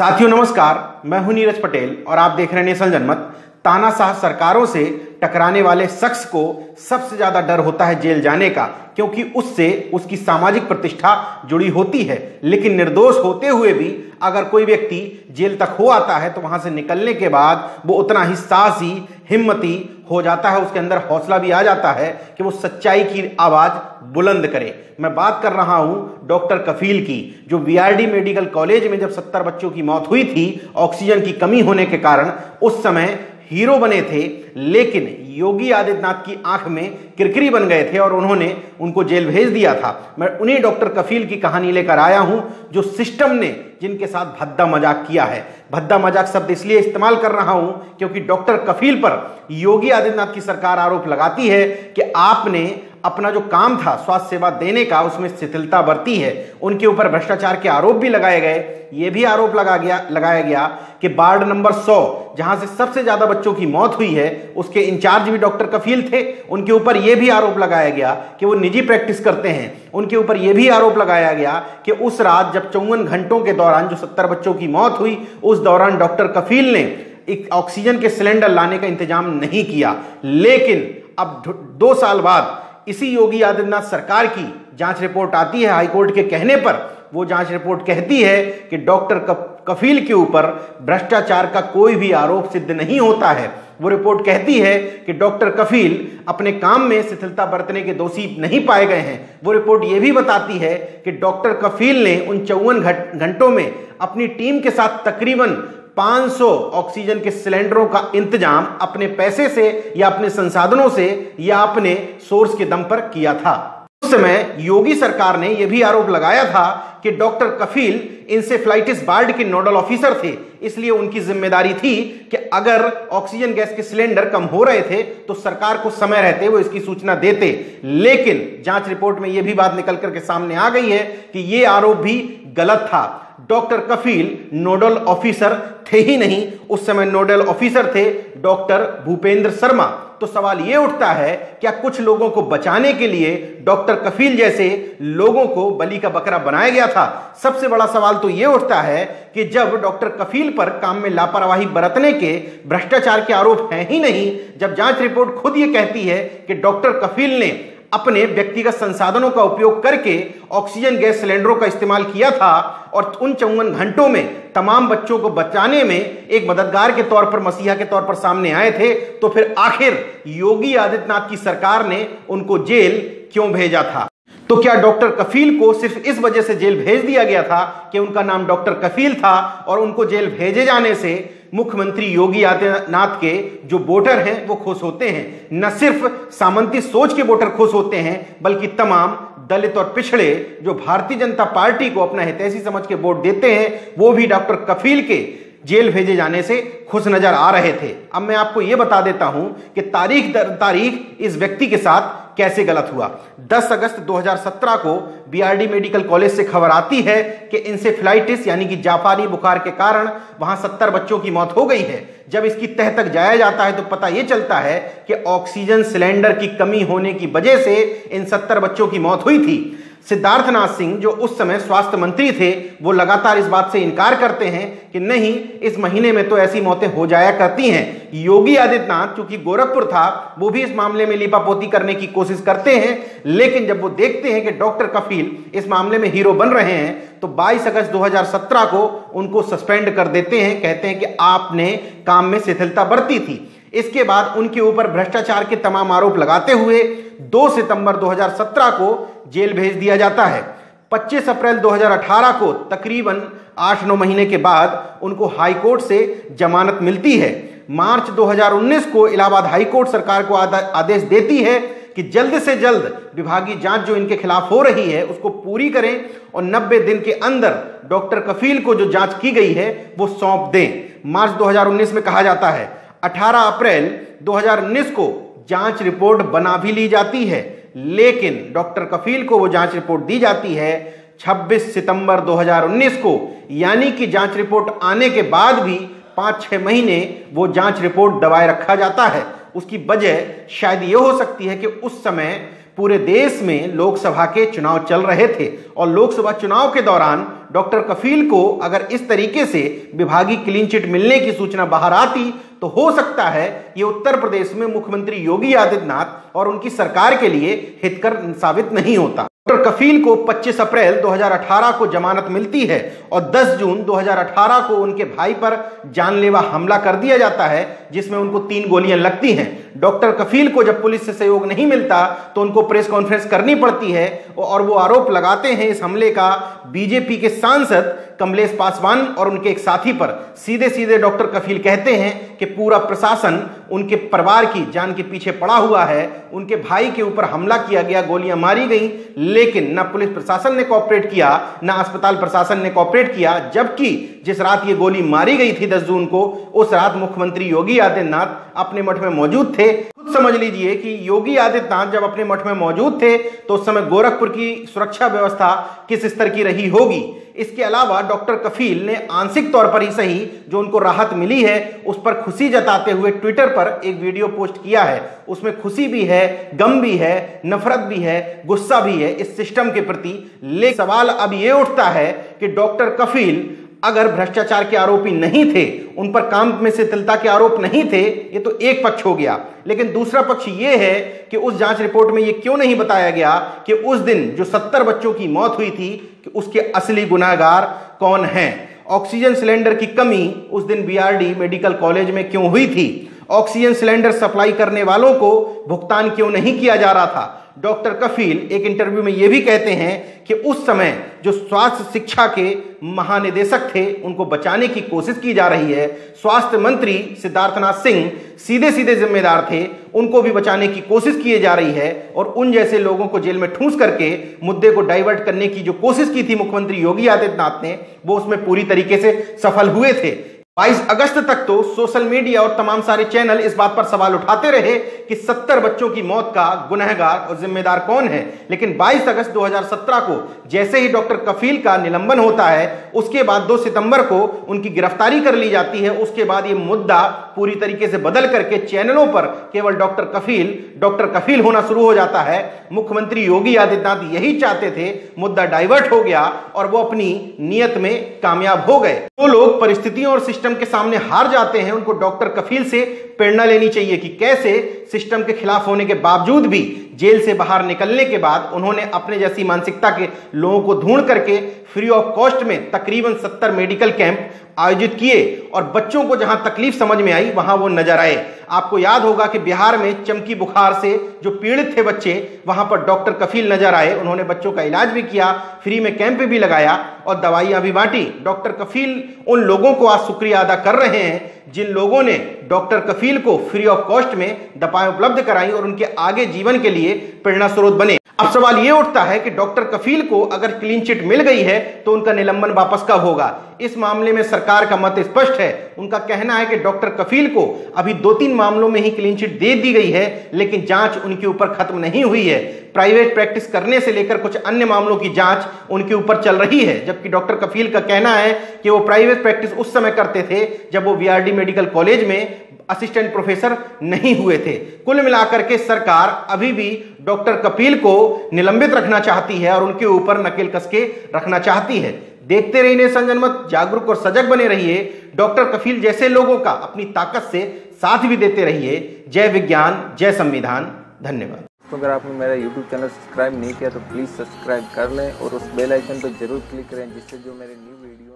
साथियों नमस्कार। मैं हूँ नीरज पटेल और आप देख रहे हैं नेशनल जनमत। तानाशाह सरकारों से टकराने वाले शख्स को सबसे ज़्यादा डर होता है जेल जाने का, क्योंकि उससे उसकी सामाजिक प्रतिष्ठा जुड़ी होती है। लेकिन निर्दोष होते हुए भी अगर कोई व्यक्ति जेल तक हो आता है तो वहाँ से निकलने के बाद वो उतना ही साहसी, हिम्मती हो जाता है, उसके अंदर हौसला भी आ जाता है कि वो सच्चाई की आवाज़ बुलंद करे। मैं बात कर रहा हूँ डॉक्टर कफील की, जो वीआरडी मेडिकल कॉलेज में जब सत्तर बच्चों की मौत हुई थी, ऑक्सीजन की कमी होने के कारण उस समय हीरो बने थे, लेकिन योगी आदित्यनाथ की आँख में किरकिरी बन गए थे और उन्होंने उनको जेल भेज दिया था। मैं उन्हीं डॉक्टर कफील की कहानी लेकर आया हूँ, जो सिस्टम ने जिनके साथ भद्दा मज़ाक किया है। भद्दा मज़ाक शब्द इसलिए इस्तेमाल कर रहा हूँ क्योंकि डॉक्टर कफील पर योगी आदित्यनाथ की सरकार आरोप लगाती है कि आपने अपना जो काम था, स्वास्थ्य सेवा देने का, उसमें शिथिलता बरती है, उनके ऊपर भ्रष्टाचार के आरोप भी लगाए गए। ये भी आरोप लगा गया, लगाया गया कि वार्ड नंबर 100 जहाँ से सबसे ज़्यादा बच्चों की मौत हुई है, उसके इंचार्ज भी डॉक्टर कफील थे। उनके ऊपर यह भी आरोप लगाया गया कि वो निजी प्रैक्टिस करते हैं। उनके ऊपर यह भी आरोप लगाया गया कि उस रात जब चौवन घंटों के दौरान जो सत्तर बच्चों की मौत हुई, उस दौरान डॉक्टर कफील ने एक ऑक्सीजन के सिलेंडर लाने का इंतज़ाम नहीं किया। लेकिन अब दो साल बाद इसी योगी आदित्यनाथ सरकार की जाँच रिपोर्ट आती है हाईकोर्ट के कहने पर, वो जाँच रिपोर्ट कहती है कि डॉक्टर कफील के ऊपर भ्रष्टाचार का कोई भी आरोप सिद्ध नहीं होता है। वो रिपोर्ट कहती है कि डॉक्टर कफील अपने काम में शिथिलता बरतने के दोषी नहीं पाए गए हैं। वो रिपोर्ट ये भी बताती है कि डॉक्टर कफील ने उन चौवन घंटों में अपनी टीम के साथ तकरीबन 500 ऑक्सीजन के सिलेंडरों का इंतज़ाम अपने पैसे से या अपने संसाधनों से या अपने सोर्स के दम पर किया था। उस समय योगी सरकार ने यह भी आरोप लगाया था कि डॉक्टर कफील इंसेफ्लाइटिस बार्ड के नोडल ऑफिसर थे। इसलिए उनकी ज़िम्मेदारी थी कि अगर ऑक्सीजन गैस के सिलेंडर कम हो रहे थे तो सरकार को समय रहते वो इसकी सूचना देते। लेकिन जाँच रिपोर्ट में यह भी बात निकल करके सामने आ गई है कि यह आरोप भी गलत था। डॉक्टर कफील नोडल ऑफिसर थे ही नहीं, उस समय नोडल ऑफिसर थे डॉक्टर भूपेंद्र शर्मा। तो सवाल यह उठता है, क्या कुछ लोगों को बचाने के लिए डॉक्टर कफील जैसे लोगों को बलि का बकरा बनाया गया था? सबसे बड़ा सवाल तो यह उठता है कि जब डॉक्टर कफील पर काम में लापरवाही बरतने के भ्रष्टाचार के आरोप हैं ही नहीं, जब जाँच रिपोर्ट खुद यह कहती है कि डॉक्टर कफील ने अपने व्यक्तिगत संसाधनों का उपयोग करके ऑक्सीजन गैस सिलेंडरों का इस्तेमाल किया था और उन चौवन घंटों में, तमाम बच्चों को बचाने में एक मददगार के तौर पर, मसीहा के तौर पर सामने आए थे तो फिर आखिर योगी आदित्यनाथ की सरकार ने उनको जेल क्यों भेजा था? तो क्या डॉक्टर कफील को सिर्फ़ इस वजह से जेल भेज दिया गया था कि उनका नाम डॉक्टर कफील था और उनको जेल भेजे जाने से मुख्यमंत्री योगी आदित्यनाथ के जो वोटर हैं, वो खुश होते हैं। न सिर्फ़ सामंती सोच के वोटर खुश होते हैं, बल्कि तमाम दलित और पिछड़े जो भारतीय जनता पार्टी को अपना हितैषी समझ के वोट देते हैं, वो भी डॉक्टर कफील के जेल भेजे जाने से खुश नज़र आ रहे थे। अब मैं आपको यह बता देता हूँ कि तारीख दर, तारीख इस व्यक्ति के साथ कैसे गलत हुआ? 10 अगस्त 2017 को बीआरडी मेडिकल कॉलेज से खबर आती है कि इंसेफ्लाइटिस यानी कि जापानी बुखार के कारण वहाँ 70 बच्चों की मौत हो गई है। जब इसकी तह तक जाया जाता है तो पता यह चलता है कि ऑक्सीजन सिलेंडर की कमी होने की वजह से इन 70 बच्चों की मौत हुई थी। सिद्धार्थनाथ सिंह, जो उस समय स्वास्थ्य मंत्री थे, वो लगातार इस बात से इनकार करते हैं कि नहीं, इस महीने में तो ऐसी मौतें हो जाया करती हैं। योगी आदित्यनाथ, चूँकि गोरखपुर था, वो भी इस मामले में लिपापोती करने की कोशिश करते हैं। लेकिन जब वो देखते हैं कि डॉक्टर कफील इस मामले में हीरो बन रहे हैं तो 22 अगस्त 2017 को उनको सस्पेंड कर देते हैं। कहते हैं कि आपने काम में शिथिलता बरती थी। इसके बाद उनके ऊपर भ्रष्टाचार के तमाम आरोप लगाते हुए 2 सितंबर 2017 को जेल भेज दिया जाता है। 25 अप्रैल 2018 को तकरीबन 8-9 महीने के बाद उनको हाईकोर्ट से जमानत मिलती है। मार्च 2019 को इलाहाबाद हाईकोर्ट सरकार को आदेश देती है कि जल्द से जल्द विभागीय जाँच जो इनके खिलाफ हो रही है, उसको पूरी करें और 90 दिन के अंदर डॉक्टर कफील को जो जाँच की गई है, वो सौंप दें। मार्च 2019 में कहा जाता है। 18 अप्रैल 2019 को जाँच रिपोर्ट बना भी ली जाती है, लेकिन डॉक्टर कफील को वो जाँच रिपोर्ट दी जाती है 26 सितंबर 2019 को, यानी कि जाँच रिपोर्ट आने के बाद भी पाँच छह महीने वो जाँच रिपोर्ट दबाए रखा जाता है। उसकी वजह शायद ये हो सकती है कि उस समय पूरे देश में लोकसभा के चुनाव चल रहे थे और लोकसभा चुनाव के दौरान डॉक्टर कफील को अगर इस तरीके से विभागीय क्लीन चिट मिलने की सूचना बाहर आती तो हो सकता है ये उत्तर प्रदेश में मुख्यमंत्री योगी आदित्यनाथ और उनकी सरकार के लिए हितकर साबित नहीं होता। डॉक्टर कफील को 25 अप्रैल 2018 को जमानत मिलती है और 10 जून 2018 को उनके भाई पर जानलेवा हमला कर दिया जाता है, जिसमें उनको तीन गोलियाँ लगती हैं। डॉक्टर कफील को जब पुलिस से सहयोग नहीं मिलता तो उनको प्रेस कॉन्फ्रेंस करनी पड़ती है और वो आरोप लगाते हैं इस हमले का। बीजेपी के सांसद कमलेश पासवान और उनके एक साथी पर सीधे सीधे डॉक्टर कफील कहते हैं कि पूरा प्रशासन उनके परिवार की जान के पीछे पड़ा हुआ है। उनके भाई के ऊपर हमला किया गया, गोलियाँ मारी गई, लेकिन ना पुलिस प्रशासन ने कॉपरेट किया, ना अस्पताल प्रशासन ने कॉपरेट किया, जबकि जिस रात ये गोली मारी गई थी 10 जून को, उस रात मुख्यमंत्री योगी आदित्यनाथ अपने मठ में मौजूद थे। खुद समझ लीजिए कि योगी आदित्यनाथ जब अपने मठ में मौजूद थे तो उस समय गोरखपुर की सुरक्षा व्यवस्था किस स्तर की रही होगी? इसके अलावा डॉक्टर कफील ने आंशिक तौर पर ही सही, जो उनको राहत मिली है, उस पर खुशी जताते हुए ट्विटर पर एक वीडियो पोस्ट किया है। उसमें खुशी भी है, गम भी है, नफरत भी है, गुस्सा भी है। इस सिस्टम के प्रति ले सवाल अब यह उठता है कि डॉक्टर कफील अगर भ्रष्टाचार के आरोपी नहीं थे, उन पर काम में शिथिलता के आरोप नहीं थे, ये तो एक पक्ष हो गया। लेकिन दूसरा पक्ष ये है कि उस जाँच रिपोर्ट में ये क्यों नहीं बताया गया कि उस दिन जो सत्तर बच्चों की मौत हुई थी, कि उसके असली गुनाहगार कौन हैं? ऑक्सीजन सिलेंडर की कमी उस दिन बीआरडी मेडिकल कॉलेज में क्यों हुई थी? ऑक्सीजन सिलेंडर सप्लाई करने वालों को भुगतान क्यों नहीं किया जा रहा था? डॉक्टर कफील एक इंटरव्यू में यह भी कहते हैं कि उस समय जो स्वास्थ्य शिक्षा के महानिदेशक थे, उनको बचाने की कोशिश की जा रही है। स्वास्थ्य मंत्री सिद्धार्थनाथ सिंह सीधे सीधे जिम्मेदार थे, उनको भी बचाने की कोशिश की जा रही है और उन जैसे लोगों को जेल में ठूस करके मुद्दे को डाइवर्ट करने की जो कोशिश की थी मुख्यमंत्री योगी आदित्यनाथ ने, वो उसमें पूरी तरीके से सफल हुए थे। 22 अगस्त तक तो सोशल मीडिया और तमाम सारे चैनल इस बात पर सवाल उठाते रहे कि 70 बच्चों की मौत का गुनहगार और जिम्मेदार कौन है। लेकिन 22 अगस्त 2017 को जैसे ही डॉक्टर कफील का निलंबन होता है, उसके बाद 2 सितंबर को उनकी गिरफ्तारी कर ली जाती है। उसके बाद ये मुद्दा पूरी तरीके से बदल करके चैनलों पर केवल डॉक्टर कफील डॉक्टर कफील होना शुरू हो जाता है। मुख्यमंत्री योगी आदित्यनाथ यही चाहते थे, मुद्दा डाइवर्ट हो गया और वो अपनी नियत में कामयाब हो गए। वो लोग परिस्थितियों और सिस्टम के सामने हार जाते हैं, उनको डॉक्टर कफील से प्रेरणा लेनी चाहिए कि कैसे सिस्टम के खिलाफ होने के बावजूद भी जेल से बाहर निकलने के बाद उन्होंने अपने जैसी मानसिकता के लोगों को ढूंढ करके फ्री ऑफ़ कॉस्ट में तकरीबन 70 मेडिकल कैंप आयोजित किए और बच्चों को जहाँ तकलीफ़ समझ में आई, वहाँ वो नज़र आए। आपको याद होगा कि बिहार में चमकी बुखार से जो पीड़ित थे बच्चे, वहाँ पर डॉक्टर कफील नज़र आए। उन्होंने बच्चों का इलाज भी किया, फ्री में कैंप भी लगाया और दवाइयाँ भी बांटी। डॉक्टर कफील उन लोगों को आज शुक्रिया अदा कर रहे हैं, जिन लोगों ने डॉक्टर कफील को फ्री ऑफ़ कॉस्ट में दवाएँ उपलब्ध कराई और उनके आगे जीवन के लिए प्रेरणा स्रोत बने। अब सवाल यह उठता है कि डॉक्टर कफील को अगर क्लीन चिट मिल गई है तो उनका निलंबन वापस कब होगा? इस मामले में सरकार का मत स्पष्ट है। उनका कहना है कि डॉक्टर कफील को अभी दो तीन मामलों में ही क्लीन चिट दे दी गई है, लेकिन जाँच उनके ऊपर खत्म नहीं हुई है। प्राइवेट प्रैक्टिस करने से लेकर कुछ अन्य मामलों की जाँच उनके ऊपर चल रही है, जबकि डॉक्टर कफील का कहना है कि वो प्राइवेट प्रैक्टिस उस समय करते थे जब वो वीआरडी मेडिकल कॉलेज में असिस्टेंट प्रोफेसर नहीं हुए थे। कुल मिलाकर के सरकार अभी भी डॉक्टर कपिल को निलंबित रखना चाहती है और उनके ऊपर नकेल कसके रखना चाहती है। देखते रहिए संजनमत जागरूक और सजग बने रहिए। डॉक्टर कफील जैसे लोगों का अपनी ताकत से साथ भी देते रहिए। जय विज्ञान, जय संविधान। धन्यवाद। तो अगर आपने मेरा YouTube चैनल सब्सक्राइब नहीं किया तो प्लीज़ सब्सक्राइब कर लें और उस बेल आइकन पर ज़रूर क्लिक करें, जिससे जो मेरे न्यू वीडियो